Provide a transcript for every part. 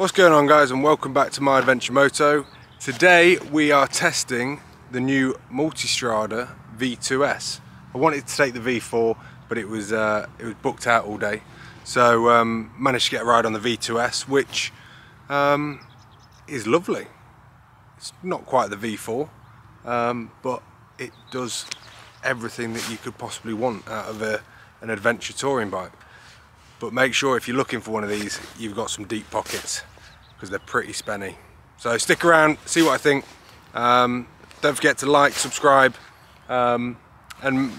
What's going on guys and welcome back to My Adventure Moto. Today we are testing the new Multistrada V2S. I wanted to take the V4 but it was uh, it was booked out all day so um, managed to get a ride on the V2S which um, is lovely. It's not quite the V4 um, but it does everything that you could possibly want out of a, an adventure touring bike but make sure if you're looking for one of these you've got some deep pockets because they're pretty spenny. So stick around see what I think. Um, don't forget to like subscribe um, and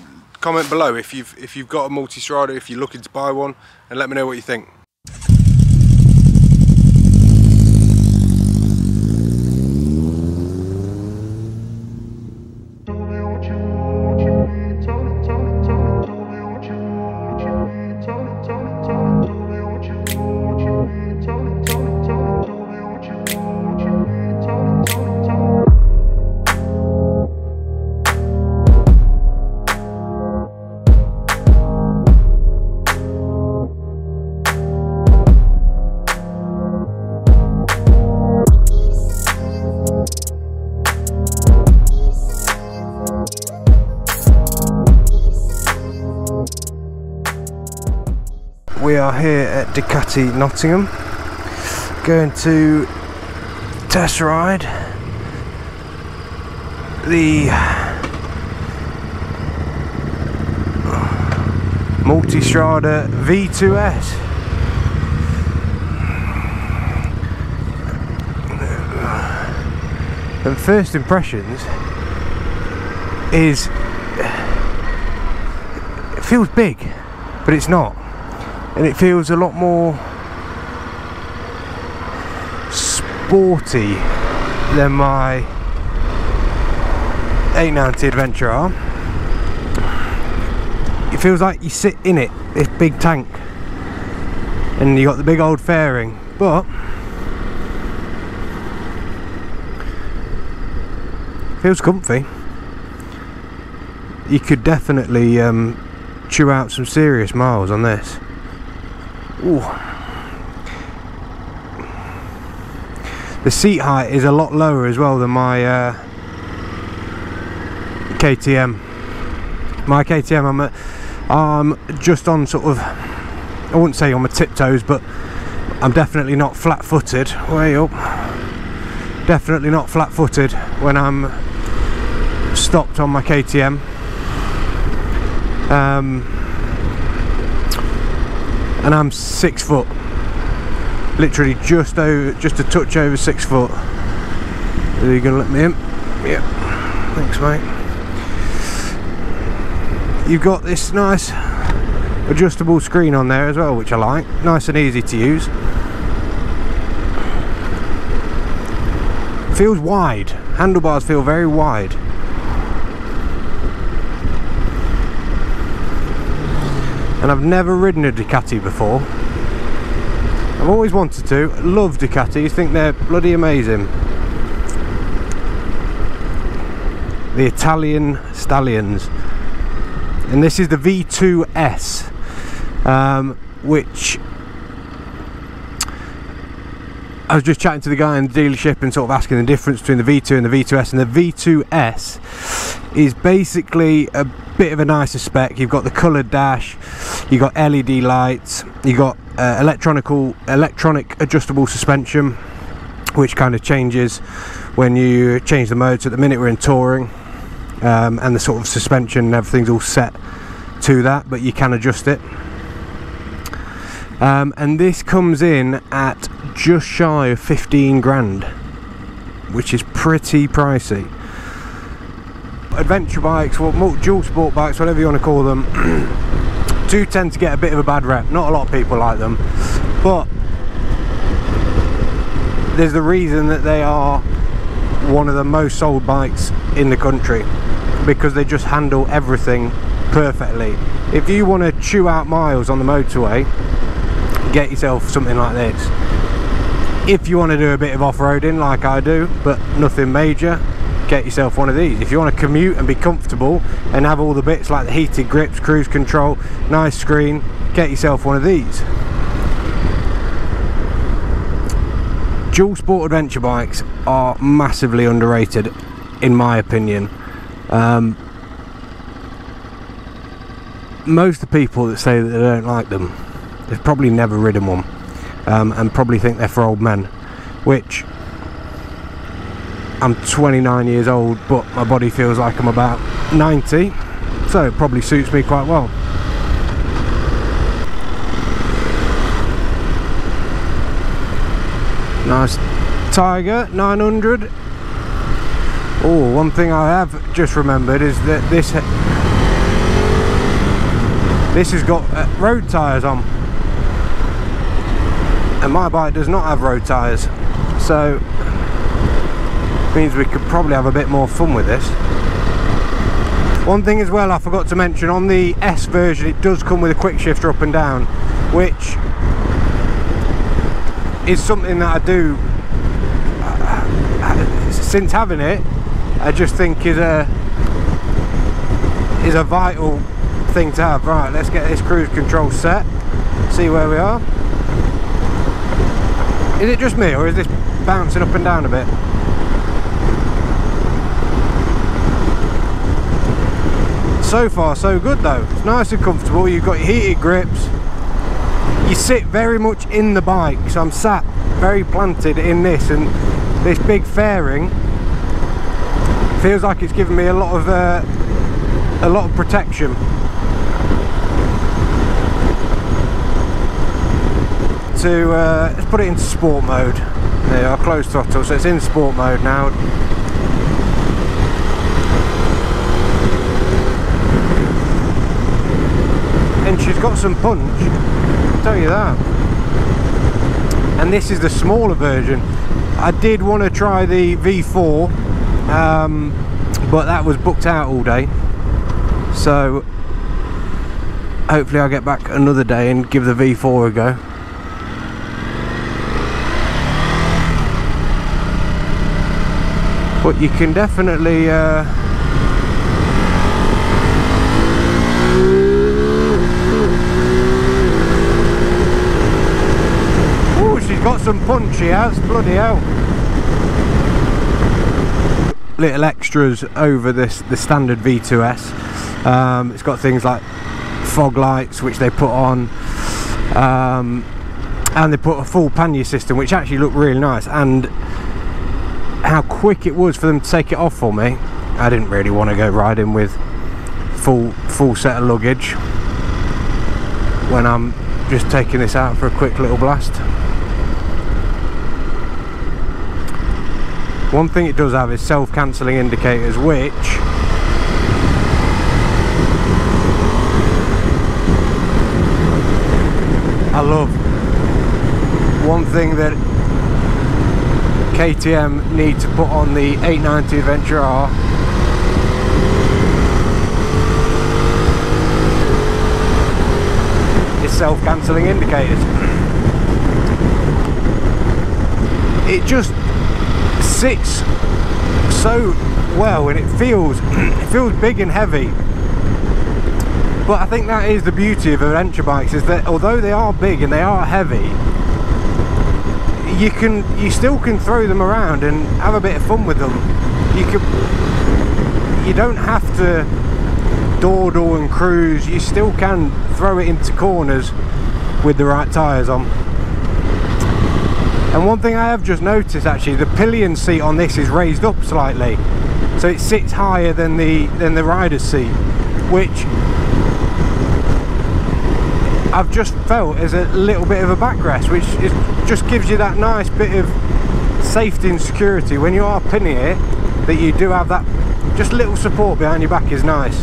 comment below if you've if you've got a Multistrada, if you're looking to buy one and let me know what you think are here at Ducati Nottingham going to test ride the Multistrada V2S and first impressions is it feels big but it's not and it feels a lot more sporty than my 890 Adventure R. It feels like you sit in it, this big tank, and you got the big old fairing, but feels comfy. You could definitely um, chew out some serious miles on this. Ooh. The seat height is a lot lower as well than my uh, KTM. My KTM, I'm, at, I'm just on sort of, I wouldn't say on my tiptoes, but I'm definitely not flat-footed. Way up. Definitely not flat-footed when I'm stopped on my KTM. Um, and I'm six foot. Literally just over just a touch over six foot. Are you gonna let me in? Yeah. Thanks mate. You've got this nice adjustable screen on there as well which I like. Nice and easy to use. Feels wide. Handlebars feel very wide and I've never ridden a Ducati before. I've always wanted to. Love Ducatis. Think they're bloody amazing. The Italian Stallions. And this is the V2S um, which I was just chatting to the guy in the dealership and sort of asking the difference between the V2 and the V2S and the V2S is basically a bit of a nicer spec. You've got the coloured dash you've got LED lights you've got uh, electronical electronic adjustable suspension which kind of changes when you change the mode so at the minute we're in touring um, and the sort of suspension and everything's all set to that but you can adjust it. Um, and this comes in at just shy of 15 grand which is pretty pricey adventure bikes or dual sport bikes whatever you want to call them. Do tend to get a bit of a bad rep not a lot of people like them. But there's the reason that they are one of the most sold bikes in the country because they just handle everything perfectly. If you want to chew out miles on the motorway get yourself something like this. If you want to do a bit of off-roading like I do but nothing major get yourself one of these. If you want to commute and be comfortable and have all the bits like the heated grips cruise control nice screen get yourself one of these. Dual sport adventure bikes are massively underrated in my opinion. Um, most of the people that say that they don't like them they've probably never ridden one um, and probably think they're for old men which I'm 29 years old but my body feels like I'm about 90 so it probably suits me quite well. Nice Tiger 900 oh one thing I have just remembered is that this this has got uh, road tyres on. And my bike does not have road tyres so means we could probably have a bit more fun with this. One thing as well I forgot to mention on the S version it does come with a quick shifter up and down which is something that I do since having it I just think is a is a vital thing to have. Right let's get this cruise control set see where we are. Is it just me or is this bouncing up and down a bit so far so good though. It's nice and comfortable. You've got heated grips. You sit very much in the bike so I'm sat very planted in this and this big fairing feels like it's giving me a lot of uh, a lot of protection. To uh, let's put it into sport mode. There are close throttle so it's in sport mode now and she's got some punch. I'll tell you that. And this is the smaller version. I did want to try the V4 um, but that was booked out all day. So hopefully I'll get back another day and give the V4 a go. But you can definitely uh, oh she's got some punch she has bloody hell. Little extras over this the standard V2S um, it's got things like fog lights which they put on um, and they put a full pannier system which actually looked really nice. And how quick it was for them to take it off for me I didn't really want to go riding with full full set of luggage when I'm just taking this out for a quick little blast one thing it does have is self-cancelling indicators which I love one thing that KTM need to put on the 890 Adventure R is self-cancelling indicators. It just sits so well and it feels it feels big and heavy. But I think that is the beauty of adventure bikes is that although they are big and they are heavy you can you still can throw them around and have a bit of fun with them. You can you don't have to dawdle and cruise. You still can throw it into corners with the right tyres on and one thing I have just noticed actually the pillion seat on this is raised up slightly. So it sits higher than the than the rider's seat which I've just felt as a little bit of a backrest which is, just gives you that nice bit of safety and security. When you are pinning it that you do have that just little support behind your back is nice.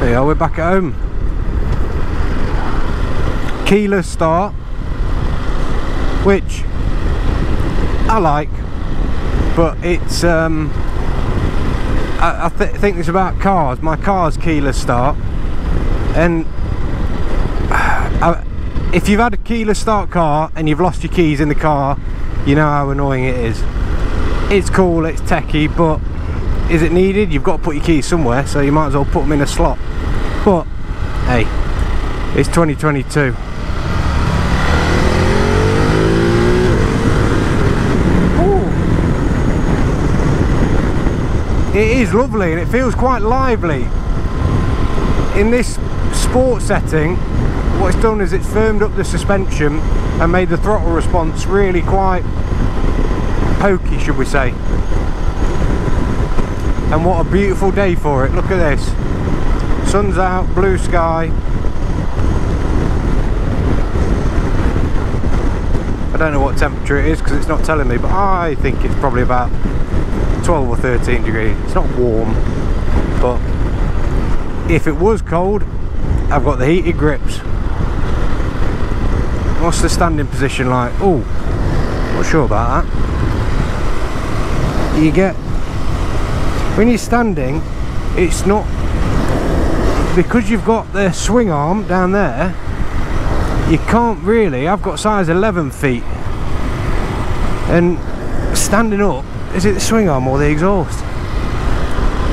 There you are we're back at home keyless start which I like but it's um, I, I th think it's about cars. My car's keyless start, and I, if you've had a keyless start car and you've lost your keys in the car, you know how annoying it is. It's cool, it's techie, but is it needed? You've got to put your keys somewhere, so you might as well put them in a slot. But hey, it's 2022. it is lovely and it feels quite lively. In this sport setting, what it's done is it's firmed up the suspension and made the throttle response really quite pokey, should we say. And what a beautiful day for it. Look at this. Sun's out, blue sky. I don't know what temperature it is because it's not telling me, but I think it's probably about 12 or 13 degrees. It's not warm, but if it was cold, I've got the heated grips. What's the standing position like? Oh, not sure about that. You get when you're standing, it's not because you've got the swing arm down there. You can't really. I've got size 11 feet, and standing up is it the swing arm or the exhaust?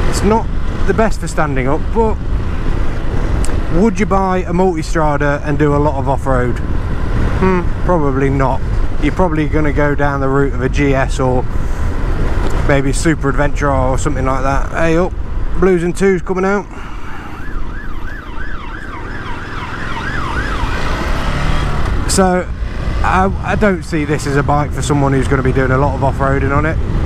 It's not the best for standing up, but would you buy a Multistrada and do a lot of off-road? Hmm, probably not. You're probably going to go down the route of a GS or maybe Super Adventure or something like that. Hey up, Blues and Twos coming out. So I, I don't see this as a bike for someone who's going to be doing a lot of off-roading on it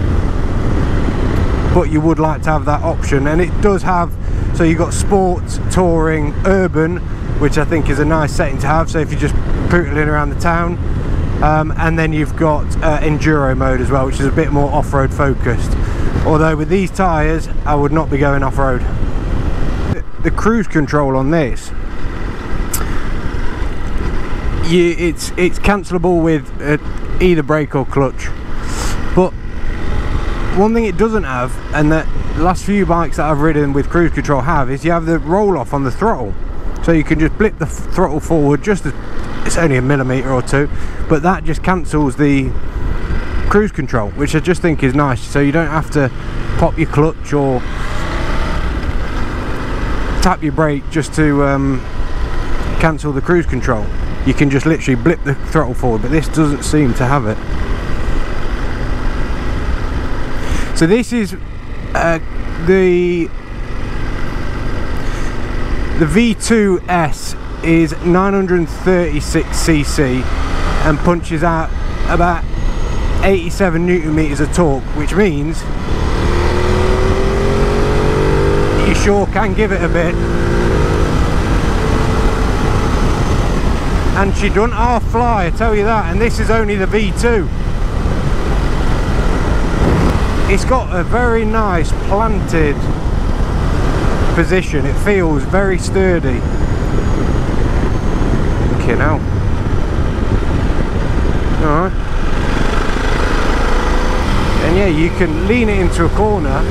but you would like to have that option. And it does have so you've got sports touring urban which I think is a nice setting to have. So if you're just pootling around the town um, and then you've got uh, enduro mode as well which is a bit more off-road focused. Although with these tyres I would not be going off-road. The cruise control on this you, it's it's cancelable with uh, either brake or clutch. But one thing it doesn't have and that the last few bikes that I've ridden with cruise control have is you have the roll off on the throttle. So you can just blip the throttle forward just as it's only a millimeter or two but that just cancels the cruise control which I just think is nice. So you don't have to pop your clutch or tap your brake just to um, cancel the cruise control. You can just literally blip the throttle forward but this doesn't seem to have it So this is uh, the the V2S is 936cc and punches out about 87 newton meters of torque, which means you sure can give it a bit. And she doesn't half fly, I tell you that, and this is only the V2 it's got a very nice planted position. It feels very sturdy. Okay now alright. And yeah you can lean it into a corner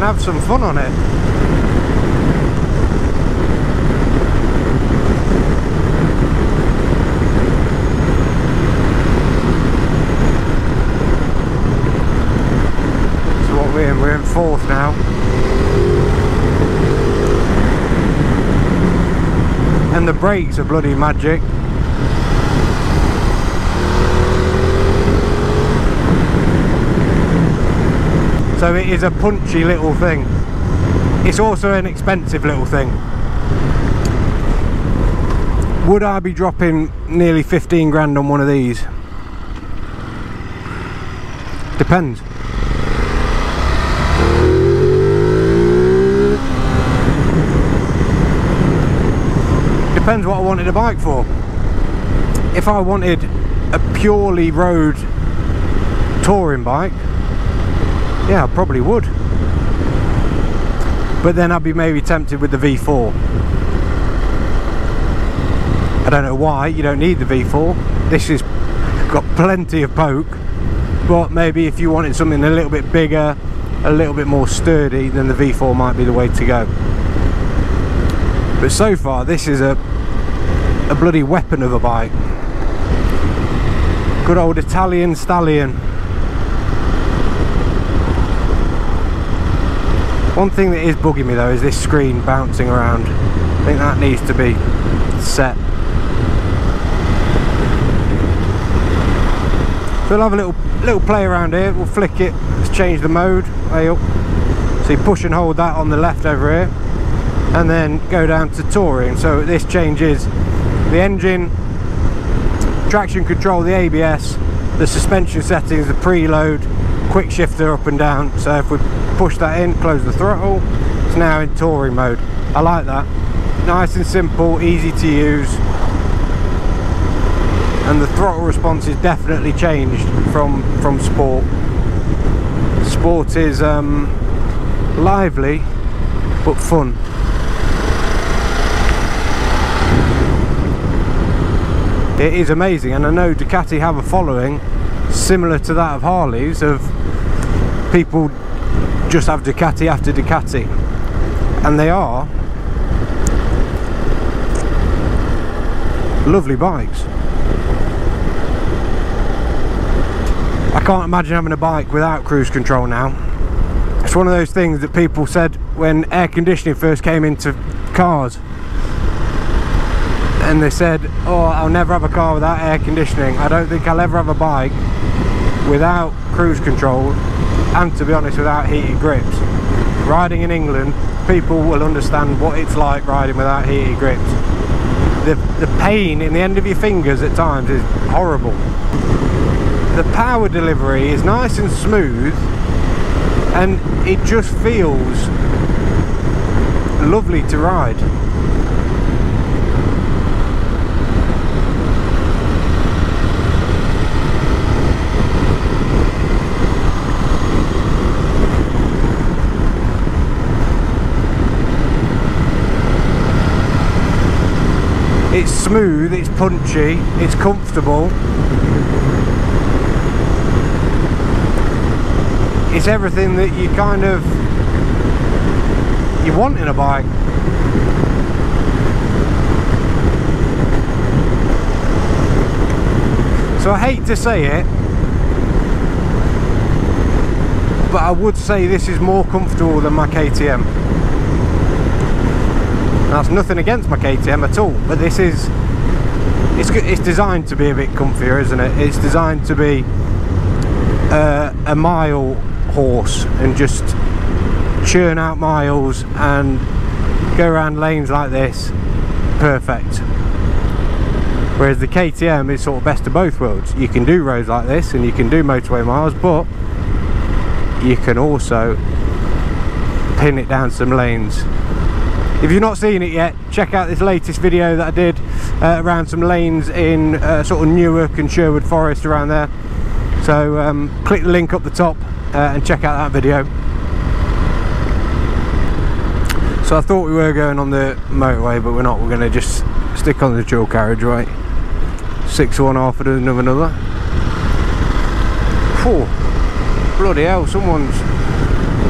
and have some fun on it. So what we're in, we're in fourth now. And the brakes are bloody magic. So it is a punchy little thing. It's also an expensive little thing. Would I be dropping nearly 15 grand on one of these? Depends. Depends what I wanted a bike for. If I wanted a purely road touring bike yeah, I probably would. But then I'd be maybe tempted with the V4. I don't know why, you don't need the V4. This has got plenty of poke. But maybe if you wanted something a little bit bigger, a little bit more sturdy, then the V4 might be the way to go. But so far, this is a, a bloody weapon of a bike. Good old Italian stallion. One thing that is bugging me though is this screen bouncing around. I think that needs to be set. So we'll have a little little play around here. We'll flick it. Let's change the mode. Way up. So you push and hold that on the left over here, and then go down to touring. So this changes the engine, traction control, the ABS, the suspension settings, the preload, quick shifter up and down. So if we push that in, close the throttle, it's now in touring mode. I like that. Nice and simple, easy to use. And the throttle response is definitely changed from, from Sport. Sport is um, lively, but fun. It is amazing, and I know Ducati have a following similar to that of Harley's of people just have Ducati after Ducati. And they are lovely bikes. I can't imagine having a bike without cruise control now. It's one of those things that people said when air conditioning first came into cars. And they said oh I'll never have a car without air conditioning. I don't think I'll ever have a bike without cruise control and to be honest without heated grips. Riding in England people will understand what it's like riding without heated grips. The, the pain in the end of your fingers at times is horrible. The power delivery is nice and smooth and it just feels lovely to ride It's smooth, it's punchy, it's comfortable. It's everything that you kind of you want in a bike. So I hate to say it, but I would say this is more comfortable than my KTM. That's nothing against my KTM at all, but this is it's it's designed to be a bit comfier, isn't it? It's designed to be uh, a mile horse and just churn out miles and go around lanes like this. Perfect. Whereas the KTM is sort of best of both worlds. You can do roads like this and you can do motorway miles, but you can also pin it down some lanes if you've not seen it yet check out this latest video that I did uh, around some lanes in uh, sort of Newark and Sherwood Forest around there. So um, click the link up the top uh, and check out that video. So I thought we were going on the motorway but we're not. We're going to just stick on the dual carriageway six one half of another. Whew. bloody hell someone's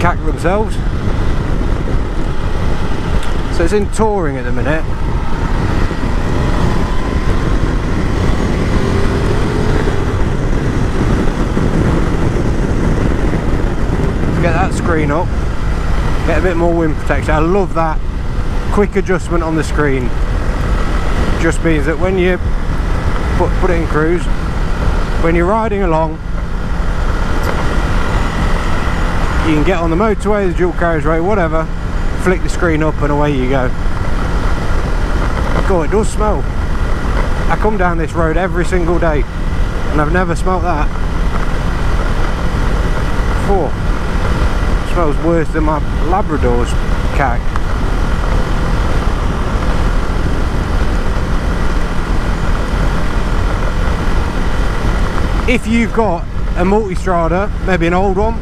cacked themselves so it's in touring at the minute. Let's get that screen up. Get a bit more wind protection. I love that quick adjustment on the screen. Just means that when you put, put it in cruise, when you're riding along, you can get on the motorway, the dual carriageway, whatever, flick the screen up and away you go. God it does smell. I come down this road every single day and I've never smelt that. Four. smells worse than my Labrador's cack. If you've got a multistrada maybe an old one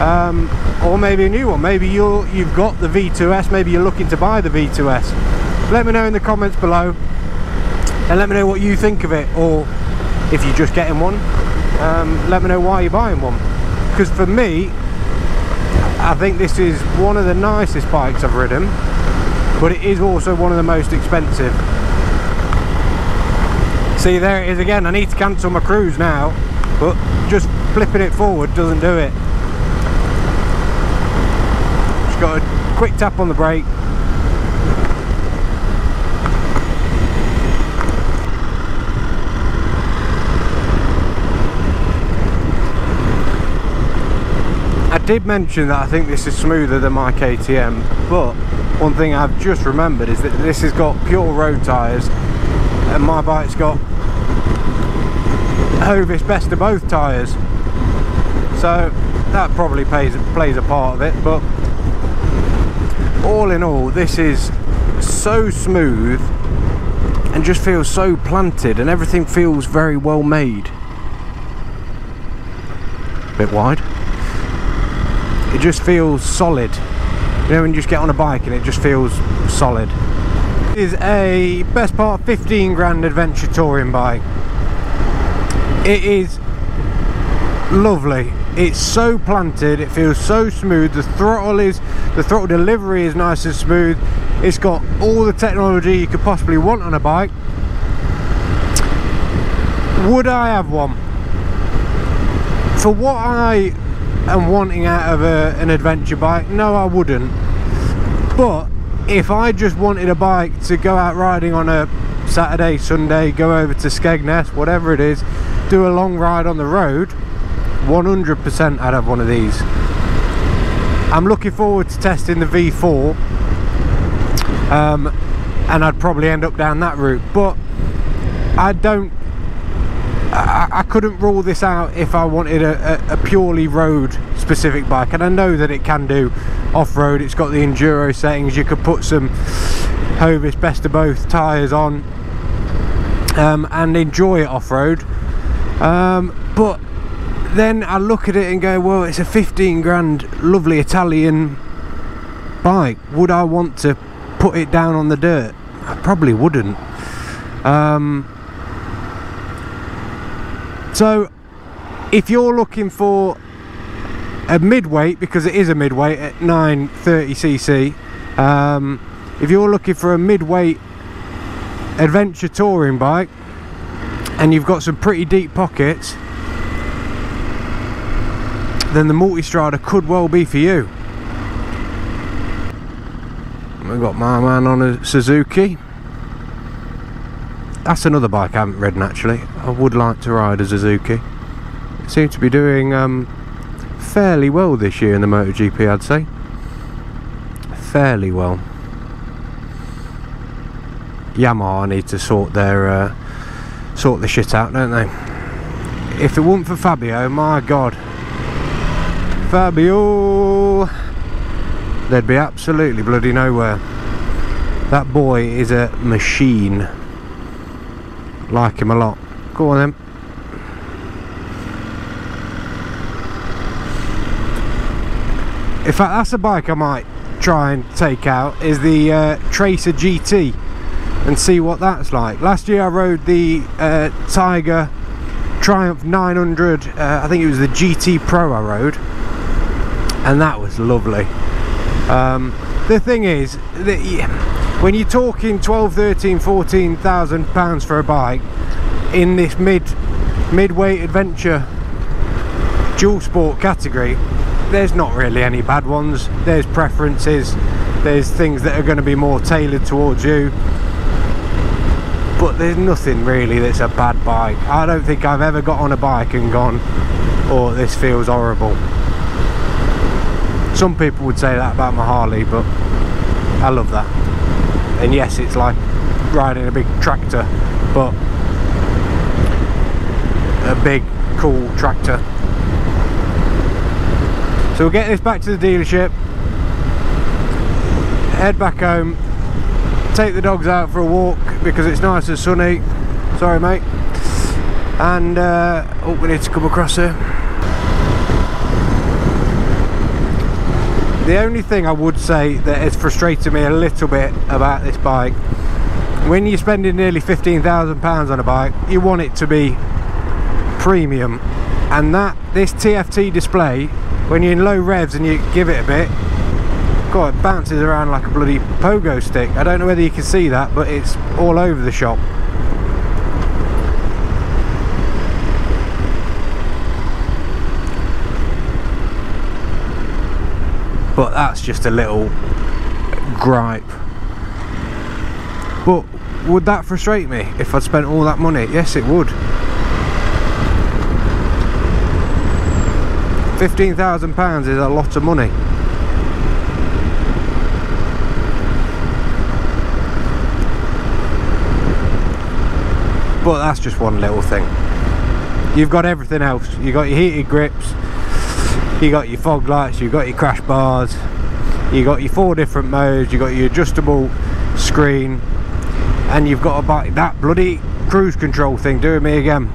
um, or maybe a new one. Maybe you're you've got the V2S maybe you're looking to buy the V2S let me know in the comments below and let me know what you think of it or if you're just getting one. Um, let me know why you're buying one. Because for me I think this is one of the nicest bikes I've ridden but it is also one of the most expensive. See there it is again. I need to cancel my cruise now but just flipping it forward doesn't do it got a quick tap on the brake. I did mention that I think this is smoother than my KTM, but one thing I've just remembered is that this has got pure road tyres and my bike's got Hovis best of both tyres. So that probably plays, plays a part of it, but all in all, this is so smooth and just feels so planted and everything feels very well made. Bit wide. It just feels solid. You know when you just get on a bike and it just feels solid. Is a best part 15 grand adventure touring bike. It is lovely. It's so planted, it feels so smooth. The throttle is the throttle delivery is nice and smooth. It's got all the technology you could possibly want on a bike. Would I have one? For what I am wanting out of a, an adventure bike, no I wouldn't. But if I just wanted a bike to go out riding on a Saturday, Sunday, go over to Skegness, whatever it is, do a long ride on the road, 100% I'd have one of these. I'm looking forward to testing the V4 um, and I'd probably end up down that route but I don't I, I couldn't rule this out if I wanted a, a, a, purely road specific bike and I know that it can do off-road it's got the enduro settings you could put some Hovis best of both tyres on um, and enjoy it off-road um, but then I look at it and go well it's a 15 grand lovely Italian bike. Would I want to put it down on the dirt? I probably wouldn't. Um, so if you're looking for a midweight because it is a midweight at 930cc um, if you're looking for a midweight adventure touring bike and you've got some pretty deep pockets then the Multistrada could well be for you we've got my man on a Suzuki that's another bike I haven't ridden actually. I would like to ride a Suzuki. It seems to be doing um, fairly well this year in the MotoGP I'd say. Fairly well. Yamaha need to sort their uh, sort the shit out, don't they? If it weren't for Fabio, my god. Fabio they'd be absolutely bloody nowhere. That boy is a machine like him a lot. Go on then. In fact, that's a bike I might try and take out is the uh, Tracer GT and see what that's like. Last year I rode the uh, Tiger Triumph 900, uh, I think it was the GT Pro I rode, and that was lovely. Um, the thing is, that when you're talking 12 13 14,000 pounds for a bike in this mid mid-weight adventure dual sport category there's not really any bad ones. There's preferences. There's things that are going to be more tailored towards you. But there's nothing really that's a bad bike. I don't think I've ever got on a bike and gone oh this feels horrible some people would say that about my Harley but I love that. And yes it's like riding a big tractor but a big cool tractor. So we'll get this back to the dealership head back home take the dogs out for a walk because it's nice and sunny. Sorry mate. And uh, oh we need to come across here The only thing I would say that has frustrated me a little bit about this bike, when you're spending nearly £15,000 on a bike, you want it to be premium. And that, this TFT display, when you're in low revs and you give it a bit, God, it bounces around like a bloody pogo stick. I don't know whether you can see that, but it's all over the shop. But that's just a little gripe. But would that frustrate me if I'd spent all that money? Yes, it would. £15,000 is a lot of money. But that's just one little thing. You've got everything else. You've got your heated grips, you got your fog lights, you've got your crash bars, you got your four different modes, you got your adjustable screen, and you've got a bike that bloody cruise control thing doing me again.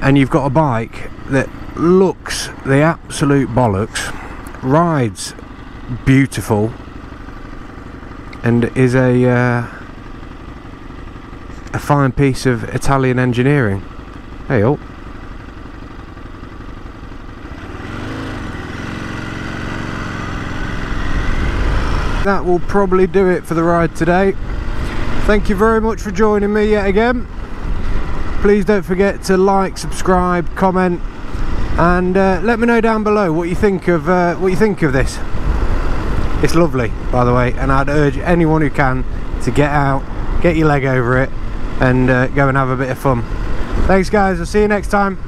And you've got a bike that looks the absolute bollocks, rides beautiful, and is a uh, a fine piece of Italian engineering. Hey, oh. That will probably do it for the ride today. Thank you very much for joining me yet again. Please don't forget to like, subscribe, comment, and uh, let me know down below what you think of uh, what you think of this. It's lovely, by the way, and I'd urge anyone who can to get out, get your leg over it, and uh, go and have a bit of fun. Thanks, guys. I'll see you next time.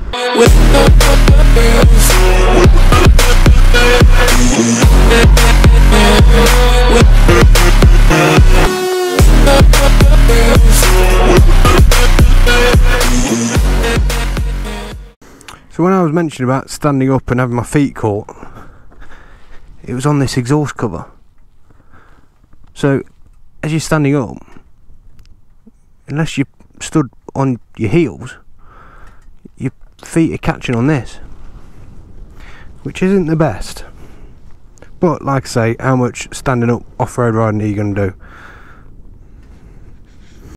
So when I was mentioning about standing up and having my feet caught, it was on this exhaust cover. So as you're standing up, unless you stood on your heels, your feet are catching on this, which isn't the best. But like I say, how much standing up off-road riding are you going to do?